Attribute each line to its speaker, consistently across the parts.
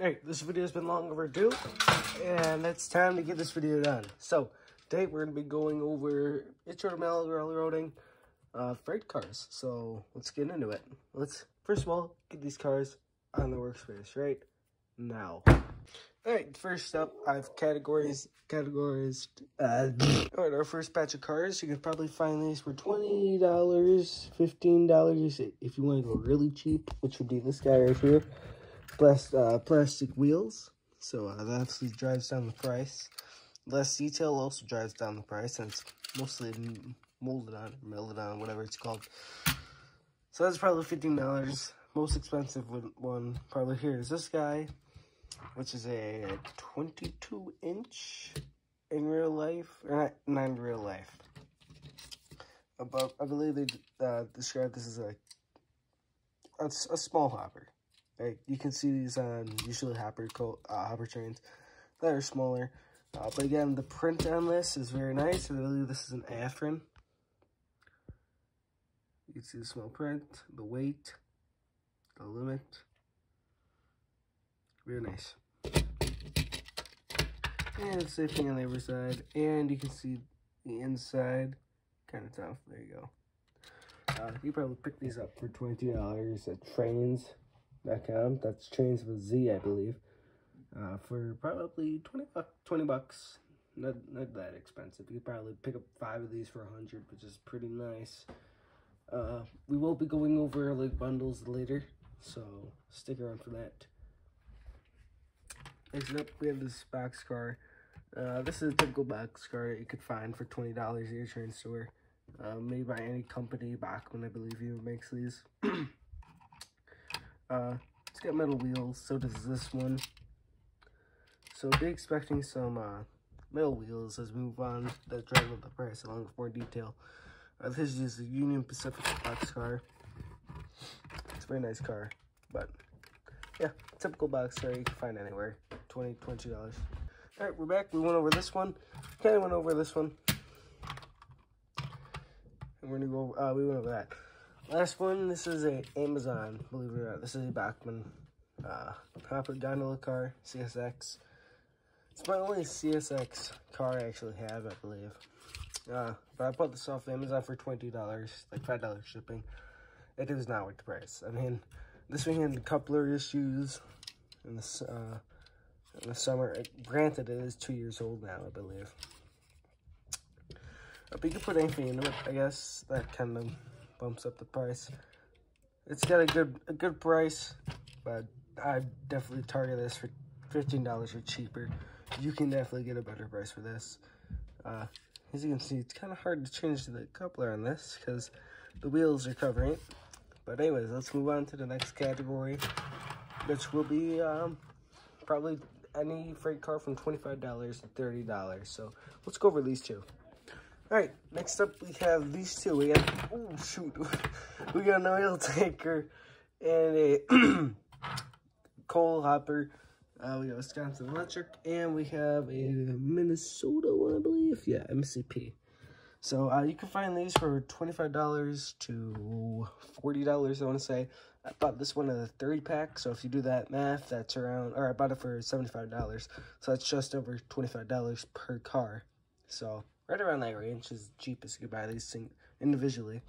Speaker 1: Alright, this video has been long overdue, and it's time to get this video done. So, today we're going to be going over to railroading uh, freight cars. So, let's get into it. Let's, first of all, get these cars on the workspace right now. Alright, first up, I have categories, categories, uh, alright, our first batch of cars, you can probably find these for $20, $15 if you want to go really cheap, which would be this guy right here. Plastic, uh, plastic wheels, so uh, that drives down the price. Less detail also drives down the price, and it's mostly molded on, melted on, whatever it's called. So that's probably $15. Most expensive one probably here is this guy which is a 22 inch in real life, or not, not in real life. About, I believe they uh, describe this as a, a, a small hopper. Like you can see these on usually hopper uh, hopper trains that are smaller. Uh, but again, the print on this is very nice. I believe this is an Athearn. You can see the small print, the weight, the limit. Very nice. And same thing on the other side. And you can see the inside. Kind of tough. There you go. Uh, you probably pick these up for $22 at trainz.com. That's trains with Z, I believe. Uh, for probably 20 bucks. 20 bucks. Not, not that expensive. You could probably pick up five of these for 100 which is pretty nice. Uh, we will be going over like bundles later, so stick around for that. Next up, we have this box car. Uh, this is a typical box car that you could find for $20 at your train store. Uh, made by any company, Bachmann, I believe you makes these. uh, it's got metal wheels, so does this one. So be expecting some uh, metal wheels as we move on that drive up the price along with more detail. Uh, this is a Union Pacific box car. It's a very nice car, but yeah, typical box car you can find anywhere. 20 $22. All right, we're back. We went over this one. Kind of went over this one. And we're going to go, uh, we went over that. Last one, this is a Amazon, believe it or not. This is a Bachmann uh, hopper gondola car, CSX. It's my only CSX car I actually have, I believe. Uh, but I bought this off Amazon for $20, like $5 shipping. It is not worth the price. I mean, this one had a couple of issues in this, uh, in the summer. Granted, it is two years old now, I believe. But you can put anything into it, I guess. That kind of bumps up the price. It's got a good a good price, but I definitely target this for $15 or cheaper. You can definitely get a better price for this. Uh, as you can see, it's kind of hard to change the coupler on this because the wheels are covering it. But anyways, let's move on to the next category, which will be um, probably any freight car from $25 to $30. So let's go over these two. All right, next up we have these two. We got, oh shoot, we got an oil tanker and a coal hopper. Uh, we got Wisconsin Electric and we have a Minnesota one, I believe. Yeah, MCP. So uh, you can find these for $25 to $40, I want to say. I bought this one in a 30 pack, so if you do that math, that's around, or I bought it for $75, so that's just over $25 per car. So, right around that range is cheapest you can buy these things individually.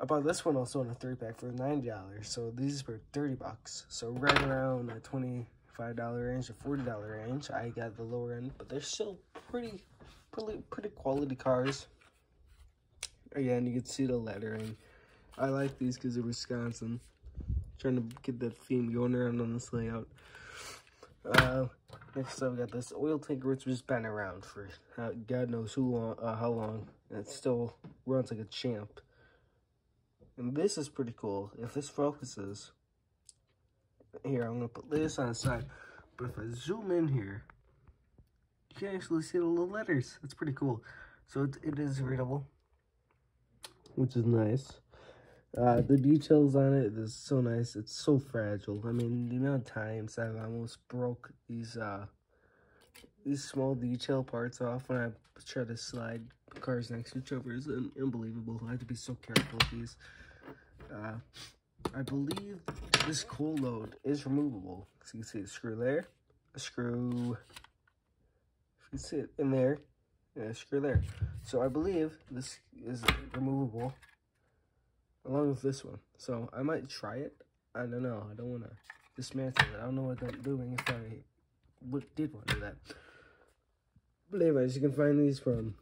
Speaker 1: I bought this one also in a 3 pack for $90, so these were 30 bucks. So right around a $25 range to $40 range, I got the lower end, but they're still pretty, pretty, pretty quality cars. Again, you can see the lettering. I like these because they're Wisconsin. Trying to get that theme going around on this layout. Uh, next up, we got this oil tanker, which has been around for uh, God knows who long, uh, how long. And it still runs like a champ. And this is pretty cool. If this focuses, here, I'm going to put this on the side. But if I zoom in here, you can actually see the little letters. That's pretty cool. So it, it is readable, which is nice. Uh, the details on it is so nice. It's so fragile. I mean, the amount of times I've almost broke these uh, these small detail parts off when I try to slide cars next to each other is unbelievable. I have to be so careful with these. Uh, I believe this cool load is removable. So you can see a screw there, a screw, you can see it in there, and a screw there. So I believe this is removable along with this one. So I might try it. I don't know. I don't want to dismantle it. I don't know what I'm doing if I would, did want to do that. But anyways, you can find these from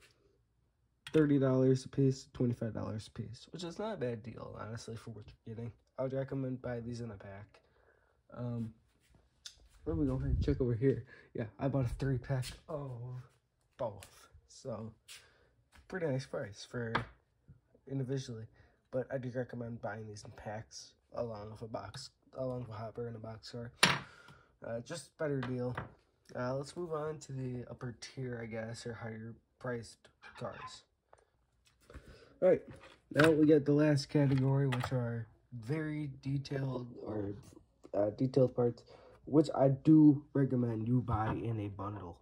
Speaker 1: $30 a piece, $25 a piece, which is not a bad deal, honestly, for what you're getting. I would recommend buy these in a pack. Um, let me go ahead and check over here. Yeah, I bought a three pack of both. So, pretty nice price for individually. But I do recommend buying these in packs along with a box, along with a hopper and a box car. Uh, just better deal. Uh, let's move on to the upper tier, I guess, or higher priced cars. All right, now we get the last category, which are very detailed or uh, detailed parts, which I do recommend you buy in a bundle.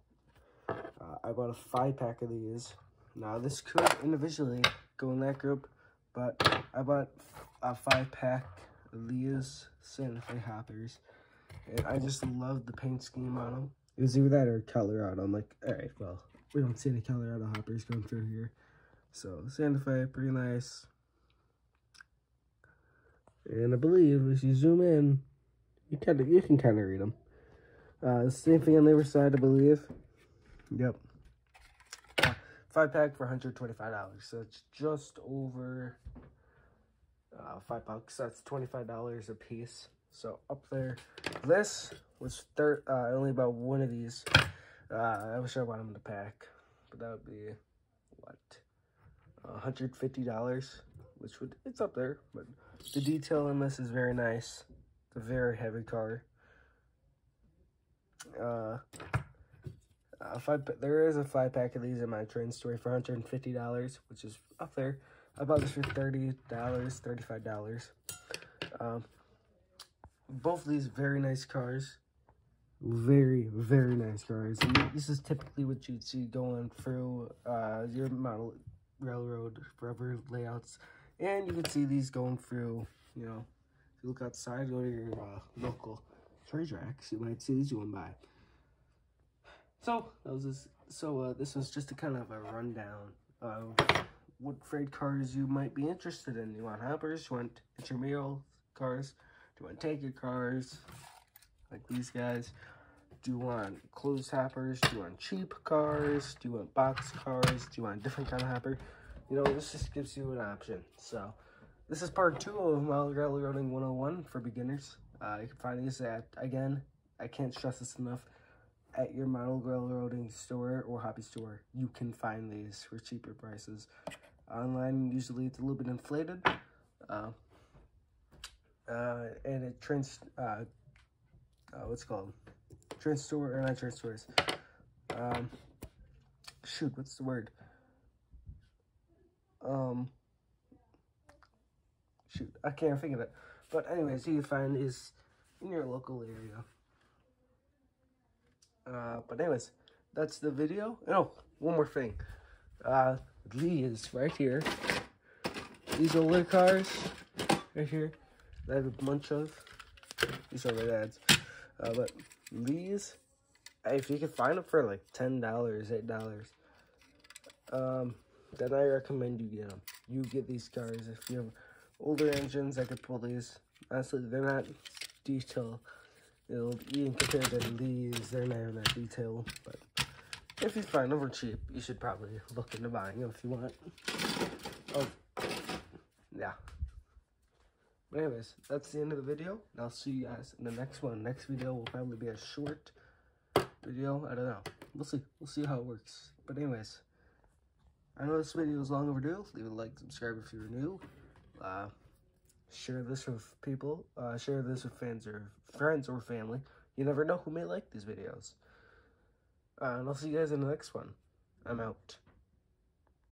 Speaker 1: Uh, I bought a five pack of these. Now this could individually go in that group, but I bought a five pack these Santa Fe hoppers, and I just love the paint scheme on them. It was either that or Colorado. I'm like, all right, well, we don't see any Colorado hoppers going through here. So Santa Fe, pretty nice. And I believe if you zoom in, you kind of you can kind of read them. Uh, same thing on the other side, I believe. Yep. Five pack for $125. So it's just over uh, five bucks. That's $25 a piece. So up there. This was third. Uh, only about one of these. Uh, I wish I bought them in the pack. But that would be, what, $150, which would, it's up there. But the detail in this is very nice. It's a very heavy car. Uh, uh, five, there is a five pack of these in my train story for $150, which is up there. I bought this for $30, $35. Um, both of these very nice cars. Very, very nice cars. And this is typically what you'd see going through uh, your model railroad forever layouts. And you can see these going through, you know, if you look outside, go to your uh, local trade racks, you might see these going by. So, that was this, so uh, this was just a kind of a rundown of what freight cars you might be interested in. You want hoppers, you want intermodal cars, do you want tanker cars, like these guys? Do you want closed hoppers? Do you want cheap cars? Do you want box cars? Do you want a different kind of hopper? You know, this just gives you an option. So, this is part two of Model Railroading 101 for beginners. Uh, you can find these at, again, I can't stress this enough, at your model railroading store or hobby store. You can find these for cheaper prices. Online, usually it's a little bit inflated. Uh, uh, and it trans, uh, uh, what's called? Trans store, or not trans stores. Um, shoot, what's the word? Um, shoot, I can't think of it. But anyways, you find is in your local area. Uh, but anyways, that's the video. Oh, one more thing. Uh, these right here. These older cars right here. I have a bunch of. These are red ads. Uh, but these, if you can find them for like $10, $8, um, then I recommend you get them. You get these cars if you have older engines. I could pull these. Honestly, they're not detail. It'll even compared to these, they're not that detailed. But if you find them for cheap, you should probably look into buying them if you want. Oh, yeah. But anyways, that's the end of the video. And I'll see you guys in the next one. Next video will probably be a short video. I don't know. We'll see. We'll see how it works. But anyways, I know this video is long overdue. Leave a like, subscribe if you're new. Uh, share this with people. Uh, share this with fans or friends or family. You never know who may like these videos. Uh, and I'll see you guys in the next one. I'm out.